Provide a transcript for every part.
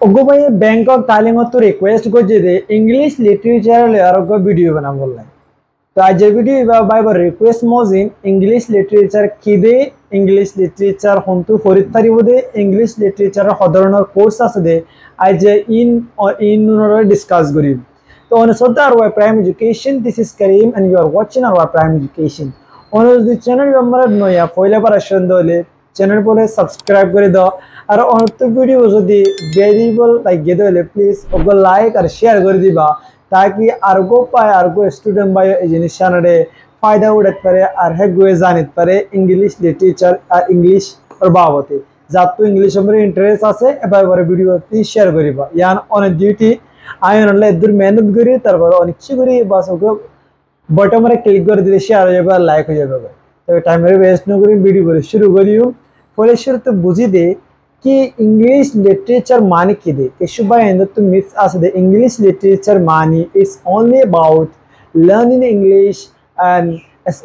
ඔග මේ බැංකක් তালিমত্ব রিকোয়েস্ট করছে যে ইংলিশ লিটারেচার লেয়ারক ভিডিও বানাম বললাই তো আজ ভিডিও এবার বাইবার রিকোয়েস্ট মজিন ইংলিশ লিটারেচার কি দে ইংলিশ লিটারেচার হন্তু ফরিদ পারিব দে ইংলিশ লিটারেচারের সাধারণের কোর্স আছে দে, আজ ইন ইন ডিসকাস করি তো অনুসরতে R Y prime education this is Karim and you are watching R Y prime education অনু যদি চ্যানেল নম্বর নয়া, পয়লা বার আসেন দলে চ্যানেল বলে সাবস্ক্রাইব করে দাও। আর অনেক ভিডিও যদি ভ্যালুয়েবল লাগিয়ে হলে প্লিজ ওকে লাইক আর শেয়ার করে দিবা। তাকি আরগো পায় আরগো স্টুডেন্ট বাই এই জিনিস চ্যানেলে ফায়দা উঠাতে পারে আর হে গুয়ে জানিতে পারে ইংলিশ লিটারেচার আর ইংলিশ প্রভাবতে যার তো ইংলিশ আমার ইন্টারেস্ট আছে, এবার এবার ভিডিওটি শেয়ার করিবা ইয়ান অনেক ডিউটি আমি অনলে দূর মেহনত করি, তারপর অনেক কিছু করি, বাস ওকে বটমারে ক্লিক করে দিলে শেয়ার হয়ে যাবে আর লাইক হয়ে যাবে। তো টাইমের ওয়েস্ট না করি ভিডিও করে শুরু করিও ফলে শুরু তো বুঝি দে कि इंग्लिश लिटरेचर मानी की दे केशुबा एंड तो myths as they English literature मानी is only about learning English and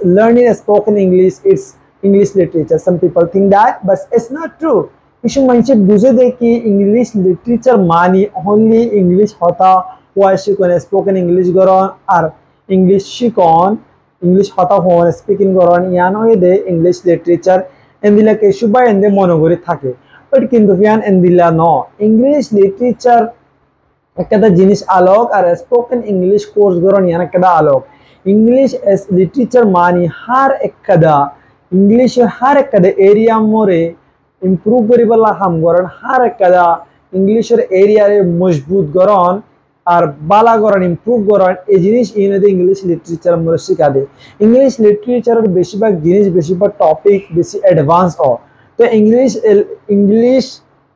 learning spoken english it's english literature some people think that but it's not true কিছু মানুষে বুঝে দেয় কি ইংলিশ লিটারেচার মানি অনলি ইংলিশ হতা Y শিকন spoken English গরন আর English শিকন English ಹೊರ speaking ಗರನ್ ইয়ান হইদে ইংলিশ লিটারেচার এন্দিলাকে এনদে মনে করে থাকে বাট কিন্তু ফিয়ান এনদিলা ন ইংলিশ লিটারেচার একটা জিনিস আলোক আর স্পোকেন ইংলিশ কোর্স গরন ইয়ান একটা আলোক ইংলিশ লিটারেচার মানি হার একটা ইংলিশ হার একটা এরিয়া মরে ইম্প্রুভ করিবার হাম করেন হার একটা ইংলিশের এরিয়ারে মজবুত করেন আর বালা গরন ইম্প্রুভ গরন এই জিনিস ইউনিতে ইংলিশ লিটারেচার আমরা শিখা দেয়। ইংলিশ লিটারেচারের বেশিরভাগ জিনিস, বেশিরভাগ টপিক বেশি অ্যাডভান্স হয় তো ইংলিশ ইংলিশ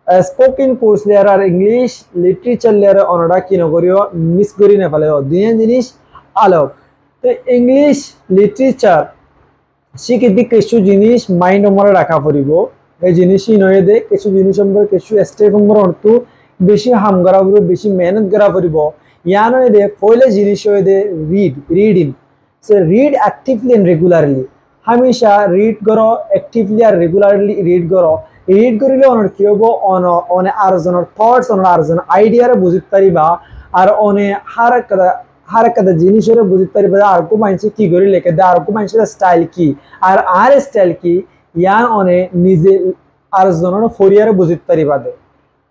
স্পোকেন কোর্স লেয়ার আর ইংলিশ লিটারেচার লেয়ার অনরা কি নকরিও মিস করি না ফেলে দুনিয়া জিনিস আলোক তো ইংলিশ লিটারেচার শিখি কিছু জিনিস মাইন্ড মনে রাখা পড়ব। এই জিনিসই নয় দে কিছু জিনিস আমরা কিছু স্টেপ আমরা অর্থ বেশি হাম করা পড়ব বেশি মেহনত করা পড়ব ইয়ান দে পয়লে জিনিস হয়ে দে রিড রিডিং সে রিড অ্যাক্টিভলি এন্ড রেগুলারলি হামেশা রিড করো অ্যাক্টিভলি আর রেগুলারলি রিড করো। রিড করিলে অনেক কি হব অন, অনে আরজনের থটস অন আরজনের আইডিয়ারে বুঝিতে পারিবা। আর অনে হার হার একটা জিনিসের বুঝতে পারিবা আর কো মানুষে কি করে লেখে দেয় আর কো মানুষের স্টাইল কি? আর আর স্টাইল কি? ইয়ান অনে নিজে আর জনের ফরিয়ারে বুঝতে পারিবা দে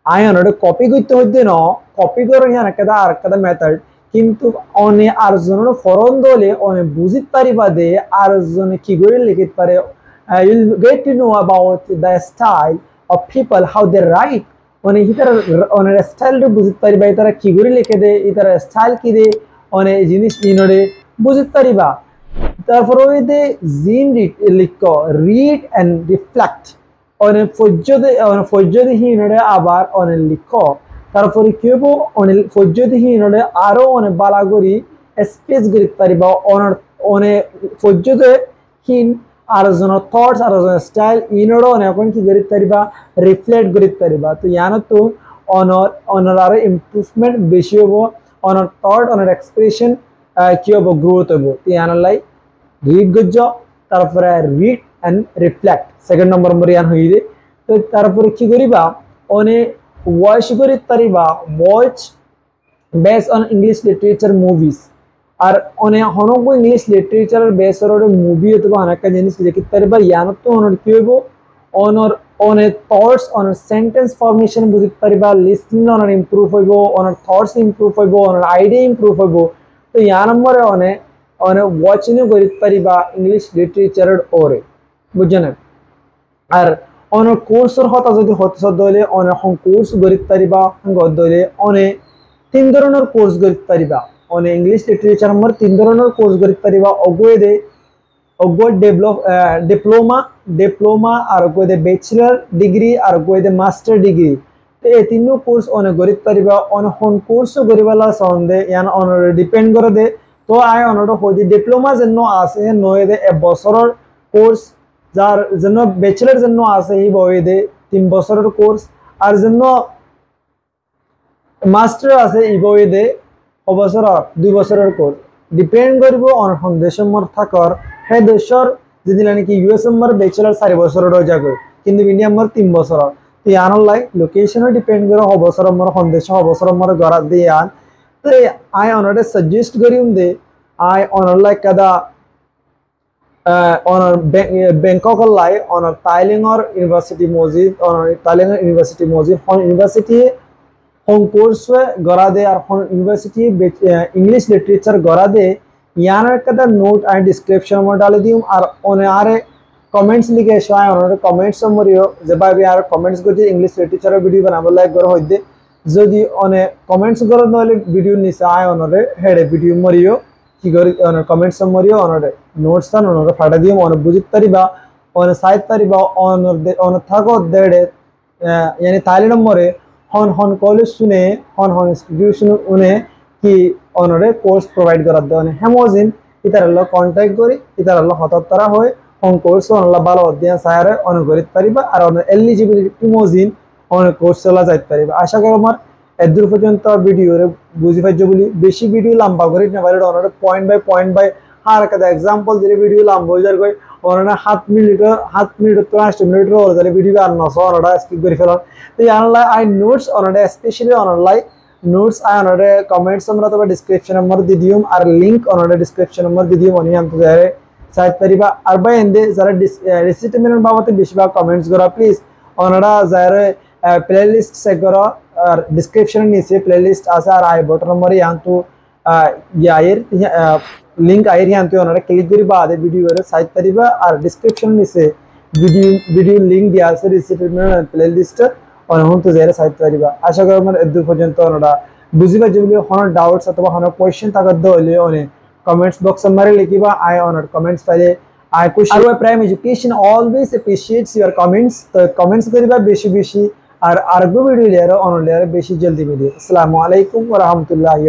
আয় অনরে কপি করতে হইতে ন কপি করে ইয়ান একটা আর একটা মেথড কিন্তু অনে আর জনের ফরন দলে অনে বুঝতে পারিবা দে আর জনে কি করে লিখিতে পারে? You'll get to know about the style of people how they write অনে ইতার অনের স্টাইলটা বুঝতে পারিবা ইতারা কি করে লিখে দে, ইতারা স্টাইল কি দে অনেক জিনিস ইনরে বুঝতে পারিবা তারপর ওই দে জিন লিখ রিড এন্ড রিফ্লেক্ট অনেক ফজ্জদে ফজ্জদিহি ইনরে আবার অনেক লিখ। তারপরে কি হব অনেক ফজ্জদিহি ইনরে আরও অনেক বালা করি স্পেস করিতে পারিবা অনেক অনেক ফজ্জদে হিন আর জনের থটস আর জনের স্টাইল ইনরও অনেক কি করিতে পারিবা রিফ্লেক্ট করিতে পারিবা তো ইয়ানো অনর অনর আরও ইম্প্রুভমেন্ট বেশি হব thought on our expression কি হব গ্রোথ হব ইয়ানালাই রিড গজ্জ তারপরে read and reflect second number number ইয়ান হইবে তো তারপরে কি করিবা অনে ওয়াচ করি তারিবা watch base on English literature movies আর অনে হনক ইংলিশ লিটারেচারের বেসর মুভি হতে বা অনেকটা জিনিস লিখিতে পারিবা ইয়ানত তো অনর কি হইব অনর অনেক থটস অনার সেন্টেন্স ফর্মেশন বুঝতে পারিবা লিসনিং অনার ইম্প্রুভ হইব অনার থটস ইম্প্রুভ হইব অনার আইডিয়া ইম্প্রুভ হইব তো ইয়া নম্বরে অনে অনে ওয়াচিংও করিতে পারিবা ইংলিশ লিটারেচারের ওরে বুঝছেন আর অনেক কোর্সর হতা যদি হতে দলে অনেক কোর্স করিতে পারিবা দলে অনে তিন ধরনের কোর্স করিতে পারিবা অনে ইংলিশ লিটারেচার আমার তিন ধরনের কোর্স করিতে পারিবা অগুয়ে দে অগুয়ে ডেভেলপ ডিপ্লোমা ডিপ্লোমা আর কোয়েদে ব্যাচেলর ডিগ্রি আর কোয়েদে মাস্টার ডিগ্রি তো এই তিনও কোর্স অনেক গরিব পারিবা অনেক কোর্সও গরিবালা সন্দে ইয়ান অনর ডিপেন্ড করে দে। তো আই অনর হইতে ডিপ্লোমা যেন আছে নয় দে এক বছরের কোর্স যার যেন ব্যাচেলর যেন আছে এই বই দে তিন বছরের কোর্স আর যেন মাস্টার আছে এই বই দে অবসরের দুই বছরের কোর্স ডিপেন্ড করব অন দেশের মর থাকর। সেই দেশের যদি নাকি ইউএস এম্বার ব্যাচেলার চারি বছরের যাবে, কিন্তু ইন্ডিয়া আমার তিন বছর তো ইয়ানলাই লোকেশনও ডিপেন্ড করে হবসর মর সন্দেশ হবসর মর গড়া দিয়ে আন। তো আই অনরে সাজেস্ট করিম দে। আই অনলাই কাদা অনার ব্যাংকক লাই অনার তাইলিংর ইউনিভার্সিটি মসজিদ অনার তাইলিংর ইউনিভার্সিটি মসজিদ হন ইউনিভার্সিটি হন কোর্স গড়া দে আর হন ইউনিভার্সিটি ইংলিশ লিটারেচার গড়া দে ইয়ানার কাদা নোট আই ডিসক্রিপশন মো ডালে দিম আর অনে আরে কমেন্টস লিখে সহায় অনারে কমেন্টস মরিও যে ভাই আর কমেন্টস করছি ইংলিশ লিটারেচারের ভিডিও বানাবো লাইক করে হইতে যদি অনে কমেন্টস করে নহলে ভিডিও নিচে আয় অনরে হেডে ভিডিও মরিও কি করি, অনেক ಈಗ ಅವನ ಕಮೆಂಟ್ ಸಮ್ಮರಿಯೋ ಅವನೋಡ ನೋಟ್ಸ್ ತಾನು ಅವನೋಡ ಫಟದಿಯೋ ಅವನ ಬುಜಿತ್ತರಿ ಬಾ ಅವನ ಸಾಯ್ತಾರಿ ಬಾ ಅವನ ಅವನ থাকো, দেড়ে মানে ತಾಲಿ নম্বরে হন হন কলেজ শুনে, হন হন ইনস্টিটিউশন উনে কি অনরে কোর্স প্রোভাইড করার দেওয়া হেমোজিন ইতারাল্লা কন্ট্যাক্ট করি ইতারাল্লা হতাত্তারা হয়ে, হন কোর্স অনলা ভালো অধ্যয়ন সাহারে অন করিতে পারিবা আর অন এলিজিবিলিটি ইমোজিন অন কোর্স চলা যাইতে পারি আশা করি আমার এদূর পর্যন্ত ভিডিওরে বুঝি পাইছো বলি। বেশি ভিডিও লম্বা করি না পারি অনরে পয়েন্ট বাই পয়েন্ট বাই হার কাদা এক্সাম্পল দিলে ভিডিও লম্বা হয়ে যার কই সাত মিনিটর সাত মিনিট তো আষ্ট মিনিটর ওর তাহলে ভিডিও আর নশো অনরা স্কিপ করে ফেলাম তো আনলাই, আই নোটস অনরে স্পেশালি অনলাই নোটস আই অনরে কমেন্টস আমরা তো ডিসক্রিপশন নম্বর দি দিম আর লিঙ্ক অনরে ডিসক্রিপশন নম্বর দি দিম অনি আনতে যারে চাইতে পারিবা। আর বাই এন্দে যারা রেসিটেমেন্ট বাবদে বেশিরভাগ কমেন্টস করা প্লিজ ওনারা যারা প্লে লিস্ট চেক করো আর ডিসক্রিপশনের নিচে প্লে লিস্ট আছে আর আই বটন নম্বর ইয়ান্তু আয়ের লিঙ্ক আয়ের ইয়ান্তু ওনারা ক্লিক করিবা আদে ভিডিও সাইট পারিবা আর ডিসক্রিপশন নিচে ভিডিও ভিডিও লিঙ্ক দিয়া আছে রেসিটেমেন্ট প্লে লিস্ট অনহন তো যারা সাইট পারিবা আশা করি আমার এদূর পর্যন্ত ওনারা বুঝিবা যে হন ডাউটস অথবা হন কোয়েশ্চেন থাকার দলে অনেক comments box summary likiba i honored comments file i kush R prime education always appreciates your comments তো comments করিবা বেশি বেশি আর আরগো ভিডিও লেয়ার অন লেয়ার বেশি জলদি ভিডিও আসসালামু আলাইকুম ওয়া রাহমাতুল্লাহি